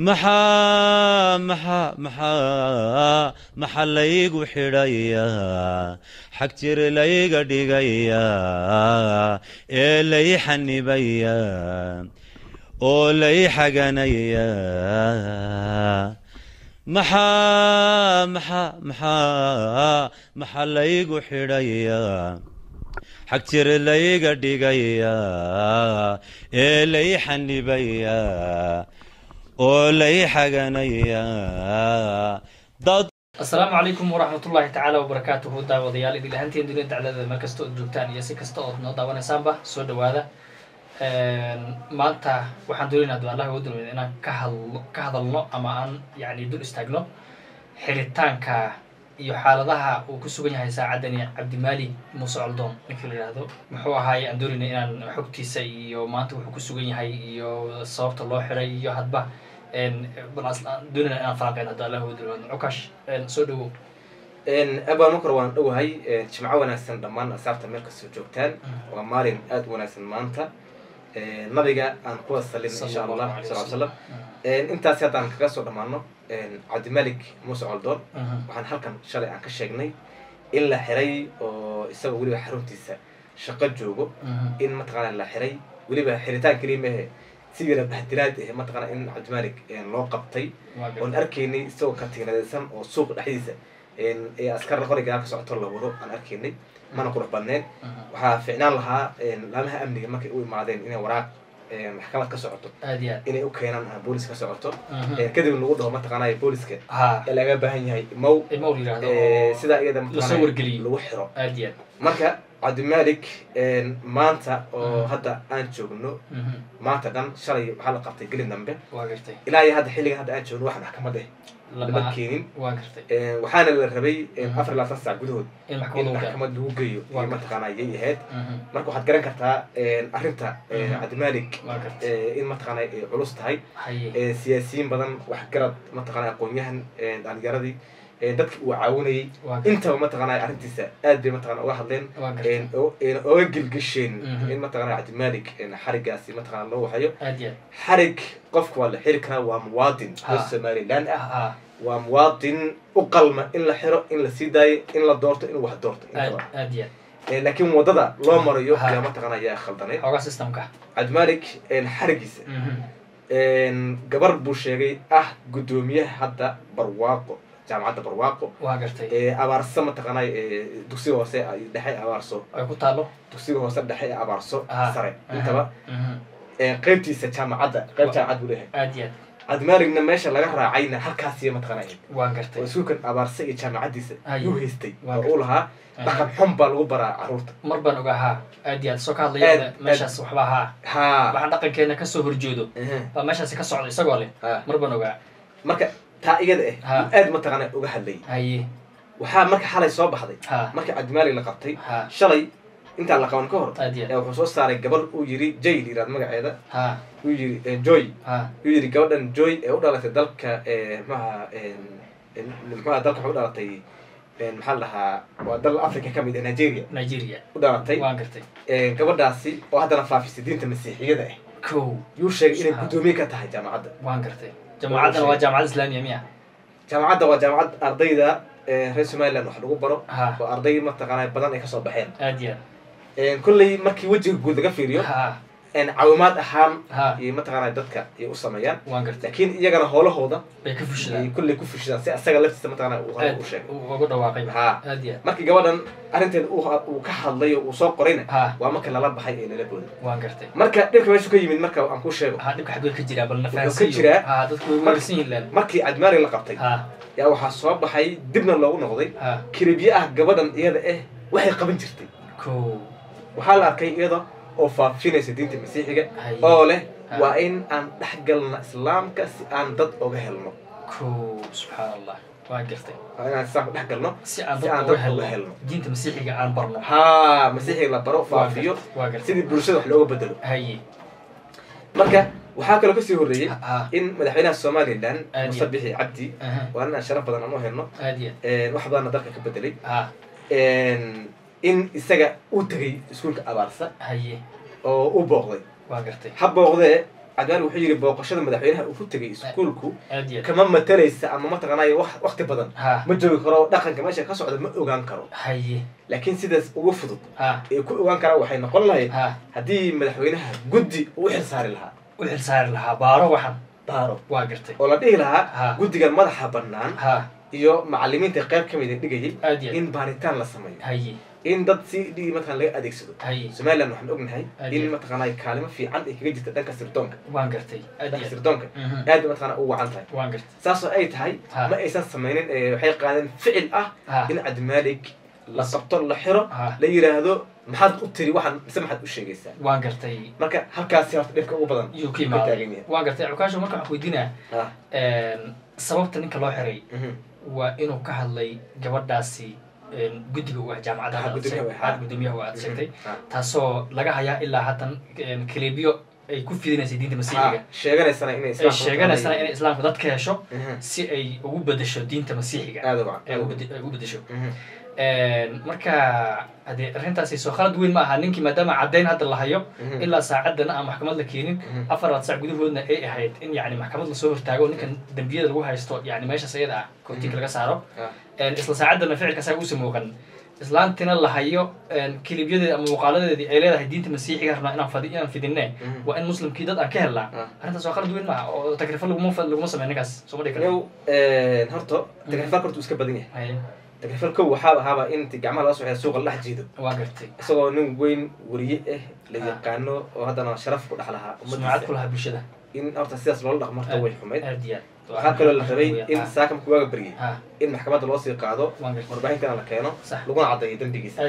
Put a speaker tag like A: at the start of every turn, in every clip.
A: محا محا محا محا ليق وحرايا حق ليق ديقايا إي لي حني بيا أو لي حقانايا محا محا محا محا ليق وحرايا حق ليق ديقايا إي لي حني بيا oo lay xaganayaa dad
B: asalaamu calaykum waraxmatullahi tacaala wabarakaatuhu. Daawadayaal idil ahaantiin dunida dacdada meel kasta ood joogtaan iyo si kasta ood noo daawanaysaanba soo dhawaada maanta waxaan doonayna adu allah ugu dulmid inaan ka hadlo ka hadalno ama aan yani dul istaagno xiritaanka iyo xaaladaha uu ku sugan yahay saacaddani cabdimaali muuse coldoon ninkii la yidhaahdo muxuu ahaay aan doonayna inaan xogtiisa iyo maanta wuxuu ku sugan yahay iyo sababta loo xiray iyo hadba inaan hadda allah dulmid cukash soo dhawow
C: abaan makor waan dhowahay jimco wanaagsan dhammaan asaabta meel kastoo joogtaan waa maalin aada u wanaagsan maanta nabiga aan kuwa salin insha allah sal slam intaasi haddaan kaga soo dhammaano cabdimalik muuse coldoon waxaan halkan shalay aan ka sheegnay. In la xiray oo isagoo weliba xaruntiisa shaqo joogo. In mataqaana la xiray. Weliba xiritaan keliya mehe sigana bahdilaad eh mataqaana in cabdimalik loo qabtay. Oon arkaynay isagoo katiinadaysan oo suuq dhexdiisa ee askar qorigaa ka socoto la wado aan arkaynay. Mana qurux badneen waxaa ficnaan lahaa laamaha amniga markay u imaadeen inay waraaq maxkamad ka socoto. Inay u keenaan boolis ka socoto. Kadib lagu dhaho mataqaanay booliska. Laga baahan yahay mow sidaa iyada lagu xiro. Marka cabdimalik maanta oo hadda aan joogno. Maanta dhan shalay waxaa la qabtay gelin dambe. Ilaa iyo hadda xilligan hadda aan joogno wax maxkamad eh lama keenin. Waxaana la rabay afar iyo labaatan saac gudahood.
B: In maxkamad lagu
C: geeyo iyo mataqaana yay ahayd marka waxaad garan kartaa arrinta
B: gartay.
C: in mataqaana ay culus tahay. Siyaasiyiin badan waxgarad mataqaana aqoon-yahan dhalinyaradii dadki uu caawinayay. Intaba mataqaana arrintiisa. Aad bay mataqana uga hadleen. Oga gelgesheen
B: Mhm.
C: in mataqaana cabdimalik xarigaasi mataqana loo waxayo. Xarig qofka waa la xiri karaa waa muwaadin. Oo
B: Ha.
C: somaliland ah. Waa muwaadin u qalma in la xiro in la sii daayo in la doorto inuu wax doorto. Laakiin waddada loo marayo
B: Ha.
C: ayaa mataqaana ayaa
B: systemka.
C: Cabdimalik xarigiisa. Gabar buu sheegay ah guddoomiyaha hadda barwaaqo jaamacadda barwaaqo abaarso mataqaanay ee dugsiga hoose dhexe abaarso
B: ay ku taalo
C: dugsiga hoose dhexe ee abaarso sare intaba ee qaybtiisa jaamacadda qayb jaamacad buu leeyahay cabdimalikna meesha laga raacayna mataqaana
B: waan
C: oo
B: gartay
C: iskuulkan abaarse iyo jaamacaddiisa yuu haystay oo uu lahaa dhaqan xun baa lagu baraa carruurta
B: mar baan ogaa haa aad iyo aad soo ka hadlaya meeshaas waxba haa
C: haa
B: waxaan dhaqankeena ka soo
C: horjeedo
B: baa meeshaasi ka socda isagoo leh mar baan ogaa
C: marka taa iyada ah aad mataqaana uga hadlayay
B: haye.
C: Waxaa marka xalay soo baxday.
B: Ha.
C: Markii cabdimalik la qabtay.
B: Ha.
C: Shalay intaan la qaban ka hor. Wuxuu soo saaray gabar uu yiri jay yiraad magaceeda. Uu yiri eh, joy. Uu yiri gabadhan joy ee u dhalatay dalka maxaa maxaa dalka waxay u dhalatay maxaa la dhahaa waa dal africa ka mid ee nigeria.
B: Nigeria.
C: U dhalatay. Gabadhaasi oo haddana faafisay diinta masiixiyada ah
B: kow.
C: Yuu sheegay inay guddoomiye ka tahay jaamacadda.
B: Waan gartay jaamacaddana waa jaamacad islaamiya miya
C: jaamacadda waa jaamacad ardayda ee, reer somaliland wax lagu baro oo arday mataqaanaa badan ay ka soo baxeen
B: aad iyo
C: Een, kolley markii wejiga guud laga fiiriyo caawimaad ahaan
B: ha.
C: iyo mataqaanaa dadka ay u sameeyaan. Laakiin iyagana
B: fushidaan
C: kolley ku fushidaan. Si asaga laftiisa u sheegay. markii gabadhan arrinteeda uu ka hadlay oo uu soo qorayna waa marka lala baxay ee lala
B: gartay.
C: Marka dhibka meeshu ka yimid marka aan ku sheego.
B: Ka jiraa
C: Wuxuu ka markii la qabtay yaa waxaa soo baxay dibna loogu noqday.
B: Ha.
C: Kiribye ah gabadhan iyada ah waxay qaban jirtay. Waxaa la arkay iyada oo faafinaysa diinta masiixiga oo leh
B: Ha.
C: waa in aan dhex galna islaamka si aan dad oga helno.
B: Si aan masiixiga aan barno.
C: Haa masiixiga la baro faafiyo. sidii bulshada wax looga bedelo. Marka waxaa kaloo ka
B: sii horreeyey
C: in madaxweynaha somalilan musabixi cabdi waa nin aan sharaf badan aan u helno. Wax badanna dalka ka bedelay in isaga uu tegay iskuulka abaarsa.
B: Haye.
C: Oo u booqday. Ha booqdee cabdimaalik wuxuu yidhi booqashada madaxweynaha uu ku tegay iskuulku kama matalaysa ama mataqaanaayo wax waqti badan. Ma joogi karo dhaqanka meesha ka socda ma ogaan karo.
B: Haye.
C: Laakiin sidaas ugu fudud ee ku ogaan karaa waxay noqon lahayd
B: ha.
C: haddii madaxweynaha guddi uu u xilsaari lahaa.
B: U xilsaari lahaa. Baaro waxan.
C: Baaro.
B: Waa gartay.
C: Oo la dhihi lahaa
B: Ha.
C: guddigan madaxa bannaan iyo macalimiinta qayb ka mid a dhigayay in baaritaan la sameeyo.
B: Haye
C: in dad si dhigi mataqan laga adeegsado
B: haye
C: somaliland waxaan ognahay in mataqaanaa kaalimo fiican ay kaga jirta dhanka sirdoonka
B: waan gartay
C: dhanka sirdoonka aad bay mataqaanaa u wacan tahay
B: waan gartay
C: saasoo ay tahay
B: Ha.
C: ma aysan sameynin ee, waxay qaadeen ficil ah in cabdimaalik la qabto la xiro la yiraahdo maxaad u tiri waxaan mise maxaad u sheegaysaa
B: waan gartay
C: marka halkaasi horta dhibka ugu badan
B: yuu ka
C: ka
B: imaaday
C: taagan yahay
B: waan gartay cukaasho marka waxaan weydiinaa sababta ninka loo xiray waa inuu ka hadlay gabadhaasi guddiga u ah jaamacadda
C: Ah, ah.
B: ah, guddoomiyaha waa aad sheegtay
C: Ah.
B: taasoo laga hayaa ilaa haddan een, kaleebyo ay ku fidinaysay diinta masiixiga ay sheeganaysana inay islaamka dadka hesho
C: Mhm.
B: si ay ugu bedesho diinta masiixiga ay ugu bedesho
C: Mhm.
B: Marka hadee arrintaasi soo khalad weyn ma aha ninkii maadaama caddayn hadda la hayo
C: Mhm.
B: ilaa saacaddana aan maxkamad la keenin
C: Mhm.
B: afaraad sac gudahoodna ay ahayd in yani maxkamad la soo hortaago ninkan dembiyada lagu haysto yani meeshaas ayada ah kortiinka laga saaro
C: Ah.
B: Isla saacaddana ficilkaas ay uusa muuqan islaantina la hayo een, kilibyadeedi ama muuqaaladeedii ay leedahay diinta masiixiga rabnaa inaan fadi inaan fidinne
C: Mhm.
B: waa in muslimkii dad aan ka helnaa
C: Ah.
B: arrintaas waa khalad weyn maaha oo takrifo laguma laguma sameyn ninkaas soo ma dhihi karo
C: horta takrifalka horta uu iska badan yahay
B: haye
C: takrifal kow waxaaba ahaaba in inti gacmaha laga soo xeeyo suuqa la dhex jiido.
B: Waa gartay.
C: Isagoo nin weyn weriye ah la
B: Ah.
C: yaqaano oo haddana sharaf ku dhex lahaa
B: sumcad ku lahaa bulshada.
C: In horta sidaas loola dhaqmo horta way xumayd. waxaa kaloo la rabay in
B: Ah,
C: saaka markuu waaga baryay
B: ah,
C: in maxkamadda loo sii qaado warbaahinkana la keeno laguna caddeeyo dembigiisa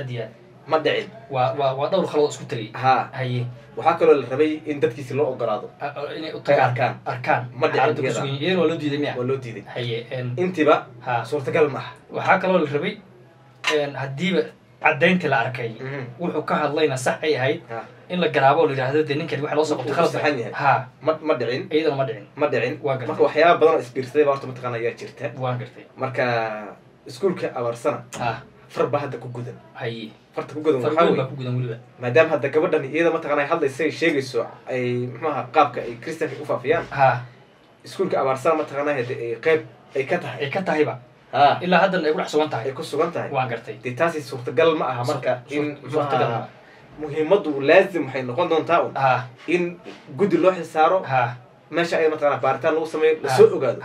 C: ma dhicin.
B: Waa dhowr khalood isku tegay
C: ha
B: haye
C: waxaa kaloo la rabay in dadkiisi loo ogolaado arkaan.
B: Arkaan.
C: Ma dhicin
B: waa loo diiday miya
C: waa loo diiday.
B: Haye
C: intiiba
B: ha.
C: suurtagal ma aha.
B: Waxaa kaloo la rabay haddiiba caddayntii la arkay
C: Mhm.
B: wuxuu ka hadlayna sax ay ahayd
C: Ha.
B: in la garaabo oo la yidhaahdo dee ninkani waxa loo soo qabtay khalad
C: saxan yahay.
B: ha.
C: Ma ma dhicin?
B: Iyadana ma dhicin.
C: Ma dhicin.
B: Waa gartay.
C: marka waxyaaba badan oo isbiirsaday baa horta mataqaana ayaa jirta.
B: Waan gartay.
C: Marka iskuulka abaarsana
B: ha
C: far baa hadda ku gudan. Farta ku gudan maadaama hadda gabadhan iyada mataqaana hadlaysa ay sheegayso ay muxuaha qaabka ay kristianka u faafiyaan.
B: Ha.
C: Iskuulka abaarsana mataqaana hade ay qayb ay ka tahay?
B: Ay ka tahayba
C: ha.
B: Ilaa haddana ay ku dhex sugan
C: ay
B: tahay
C: ku sugan tahay.
B: Waan gartay.
C: Dee taasi suurtagal ma aha marka in muhiimaddu laazim waxay noqon doontaa un. In guddi loo xisaaro
B: ha.
C: meesha ay mataqaana baaritaan lagu sameeyo
B: la
C: soo ogaado.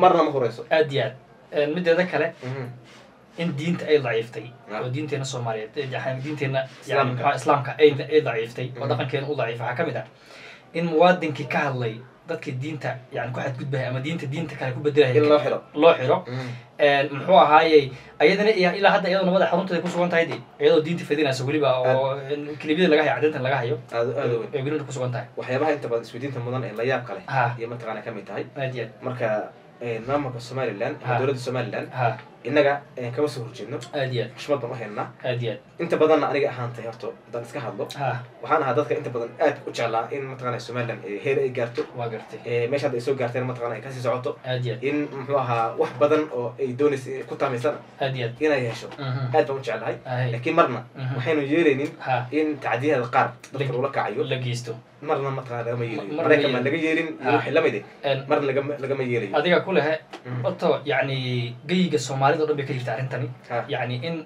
C: Marna ma horeyso
B: aad iyo aad. Mideeda kale
C: Mhm.
B: In diinta ay daciiftay
C: Ah.
B: oo diinteena soomaaliyeed diinteena yani
C: Islaamka.
B: ay ay daciiftay oo
C: Mhm.
B: dhaqankeena u daciif waxaa ka mid ah in muwaadinkii ka hadlay dadkii diinta yani ku xadgudbaya ama diinta diinta kale ku bedelaya
C: in loo xiro
B: loo xiro
C: Mhm.
B: Een, muxuu ahaayey ayadana ilaa hadda iyadoo nabada xarunteeda ku sugan tahay de iyadoo diinta fidinaysa weliba oo kilibyada laga hayo caddeyntan laga hayo ay welina ku sugan tahay
C: waxyaabaha inta badan isweydiinta mudan ee la yaabka leh iyo mataqaana ka mid tahay marka maamulka somaliland
B: Ha.
C: ama dowladda
B: ha
C: innaga eh, kama soo horjeedno.
B: Aad iyo aad.
C: Xushmad baan u
B: aad iyo
C: inta badanna aniga ahaantay horta haddaan iska hadlo. Waxaan ahaa dadka inta badan aad u jeclaa in mataqaana somaliland eh, heer ay gaarto.
B: Waa gartay
C: eh, meesha hadda ay soo gaarteen mataqaana ay ka sii socoto.
B: Aad iyo aad.
C: In muxuu ahaa wax badan oo ay doonaysa ku taamaysana
B: aad iyo aad.
C: inay hesho
B: Mhm.
C: aad baan u jeclahay.
B: Ahay.
C: laakiin marna
B: Mhm.
C: waxaynu yeelaynin in tacdiyada qaar dadka
B: Lag-
C: lagula kacayo
B: la geysto
C: marna mataqaana lagama yeelayo
B: Marna
C: maraykan baan laga yeelin wixii la mid
B: eh.
C: Marna lagama yeelayo
B: adiga ku lehe
C: Mhm.
B: horta yacni geyiga soomaalida o dhan bay ka jirta arrintani yacni in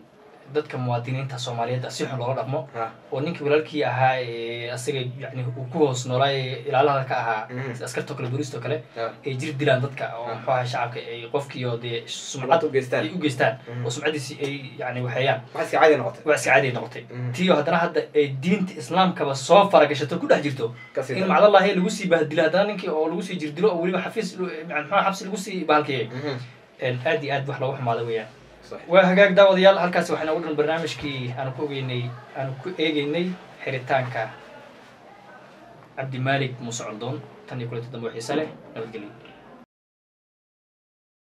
B: dadka muwaadiniinta soomaaliyeed si xun loola dhaqmo
C: ha
B: oo ninkii walaalkii ahaa asaga yani uu ku hoos noolaa ee ilaalada ka ahaa
C: Mhm.
B: sida askartoo kale booliistoo kale ay jir dilaan dadka oo
C: Ah.
B: muxuu ahaa shacabka ay qofkiioo dee sumcad
C: u geystaan.
B: ay u geystaan
C: Mhm.
B: oo sumcadiisi ay yani waxeeyaan
C: waxaa iska caadi
B: ay noqotay
C: Mhm.
B: tiyo haddana hadda ay diinta islaamkaba soo faragashato ku dhex jirto in macdallahi lagu sii bahdilo haddana ninkii oo lagu sii jirdilo oo weliba xafiis maxaa xabsi lagu sii bahalkeeyay. Aad iyo aad wax loogu xumaada weeyaan. Waa hagaag daawadayaal halkaasi waxaa noogu dhan barnaamijkii aanu ku ogeynay aanu ku eegeynay xiritaanka cabdimaalik muuse coldoon tan iyo kulanti dambe xiise leh nabadgelyo